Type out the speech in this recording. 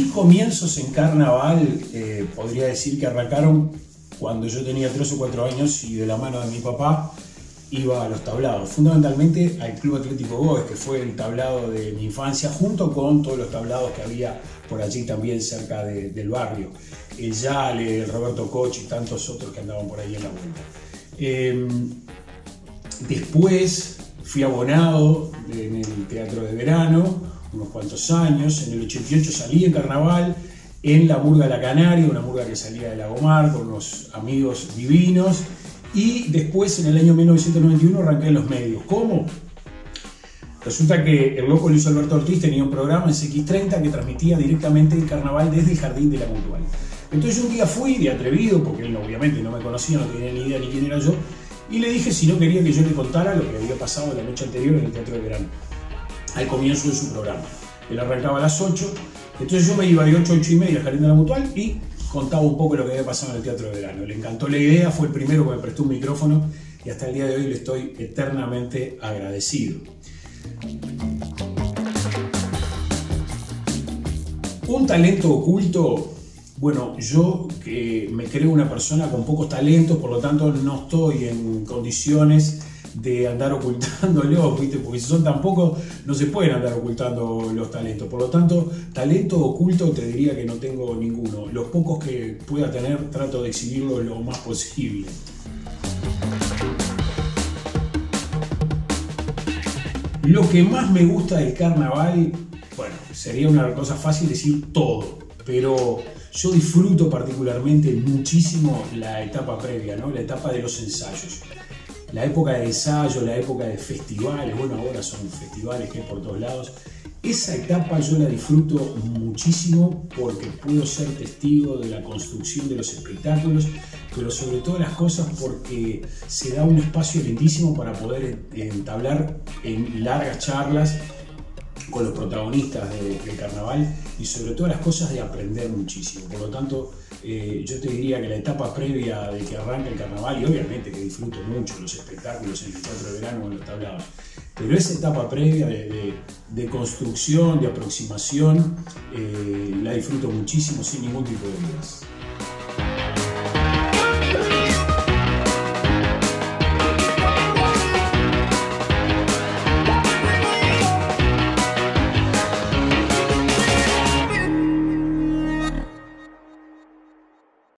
comienzos en carnaval, eh, podría decir que arrancaron cuando yo tenía 3 o 4 años y de la mano de mi papá iba a los tablados, fundamentalmente al Club Atlético Gómez, que fue el tablado de mi infancia, junto con todos los tablados que había por allí también cerca del barrio. El Yale, el Roberto Coch y tantos otros que andaban por ahí en la vuelta. Em, después fui abonado en el Teatro de Verano, unos cuantos años. En el 88 salí en carnaval en la Murga La Canaria, una murga que salía de Lagomar con unos amigos divinos y después, en el año 1991, arranqué en los medios. ¿Cómo? Resulta que el loco Luis Alberto Ortiz tenía un programa en CX30 que transmitía directamente el carnaval desde el jardín de la Mutual. Entonces un día fui de atrevido, porque él obviamente no me conocía, no tenía ni idea ni quién era yo, y le dije si no quería que yo le contara lo que había pasado la noche anterior en el Teatro de Verano, al comienzo de su programa. Él arrancaba a las 8, entonces yo me iba de 8 a 8 y media al Jardín de la Mutual y contaba un poco lo que había pasado en el Teatro de Verano. Le encantó la idea, fue el primero que me prestó un micrófono y hasta el día de hoy le estoy eternamente agradecido. Un talento oculto, bueno, yo que me creo una persona con pocos talentos, por lo tanto no estoy en condiciones de andar ocultándolo, ¿viste? porque si son tan pocos no se pueden andar ocultando los talentos. Por lo tanto, talento oculto te diría que no tengo ninguno. Los pocos que pueda tener trato de exhibirlo lo más posible. Lo que más me gusta del carnaval, bueno, sería una cosa fácil decir todo, pero yo disfruto particularmente muchísimo la etapa previa, ¿no? la etapa de los ensayos la época de ensayo, la época de festivales, bueno, ahora son festivales que hay por todos lados. Esa etapa yo la disfruto muchísimo porque puedo ser testigo de la construcción de los espectáculos, pero sobre todas las cosas porque se da un espacio lindísimo para poder entablar en largas charlas con los protagonistas del carnaval y sobre todas las cosas de aprender muchísimo. Por lo tanto, eh, yo te diría que la etapa previa de que arranque el carnaval, y obviamente que disfruto mucho los espectáculos en el teatro de verano en los tablados, pero esa etapa previa de, construcción, de aproximación, eh, la disfruto muchísimo sin ningún tipo de dudas.